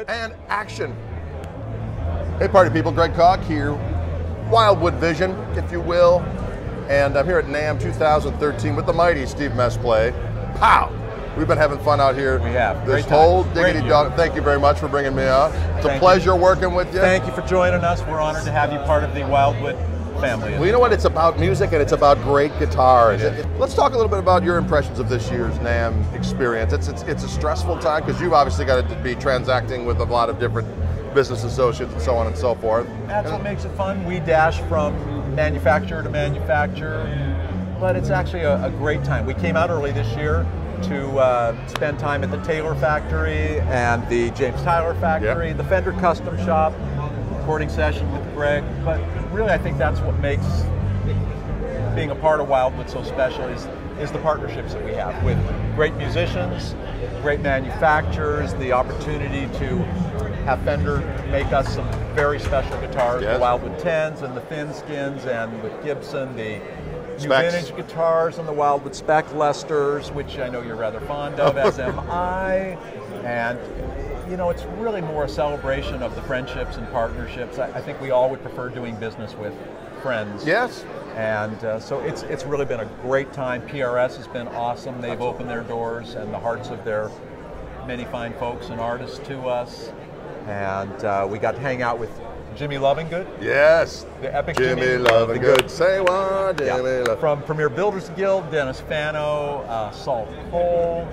Good. And action. Hey, party people, Greg Koch here. Wildwood Vision, if you will. And I'm here at NAMM 2013 with the mighty Steve Mesple. Pow! We've been having fun out here. We have. This Great whole. Great diggity dog. Thank you very much for bringing me out. It's a Thank pleasure working with you. Thank you for joining us. We're honored to have you part of the Wildwood family. Well, you know what? It's about music and it's about great guitars. It. Let's talk a little bit about your impressions of this year's NAMM experience. It's it's, it's a stressful time because you've obviously got to be transacting with a lot of different business associates and so on and so forth. That's what makes it fun. We dash from manufacturer to manufacturer, but it's actually a, a great time. We came out early this year to uh, spend time at the Taylor factory and the James Tyler factory, Yep. the Fender Custom Shop, recording session with Greg. But really, I think that's what makes being a part of Wildwood so special is is the partnerships that we have with great musicians, great manufacturers, the opportunity to have Fender make us some very special guitars, Yes. the Wildwood 10s and the thin skins, and with Gibson, the new Specs. vintage guitars and the Wildwood Spec Lesters, which I know you're rather fond of, SMI, and you know, it's really more a celebration of the friendships and partnerships. I, I think we all would prefer doing business with friends. Yes. And uh, so it's it's really been a great time. PRS has been awesome. They've opened their doors and the hearts of their many fine folks and artists to us. And uh, we got to hang out with Jimmy Lovingood, Yes. the epic Jimmy, Jimmy, Love and the Good. Say what, Jimmy yeah, Love. from Premier Builders Guild, Dennis Fano, uh, Saul Cole,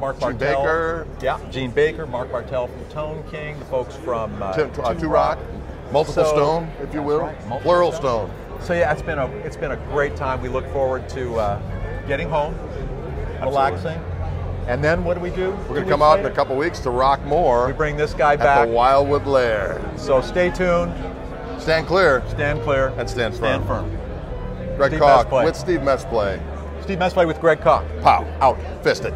Mark Gene Bartel. Baker. Yeah, Gene Baker, Mark Bartel from Tone King, the folks from uh, Tim, uh, Two Rock, multiple So- stone, if you will, right, plural stone. stone. So yeah, it's been a it's been a great time. We look forward to uh, getting home, relaxing, and then what do we do? We're gonna come out in a couple weeks to rock more We bring this guy at back. the Wildwood Lair. So stay tuned, Stand clear stand clear, and stand firm. stand firm. Greg Steve Koch with Steve Mesple. Steve Mesple with Greg Koch. Pow, out, fisted.